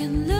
can look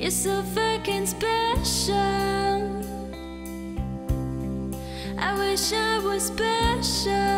You're so fucking special. I wish I was special.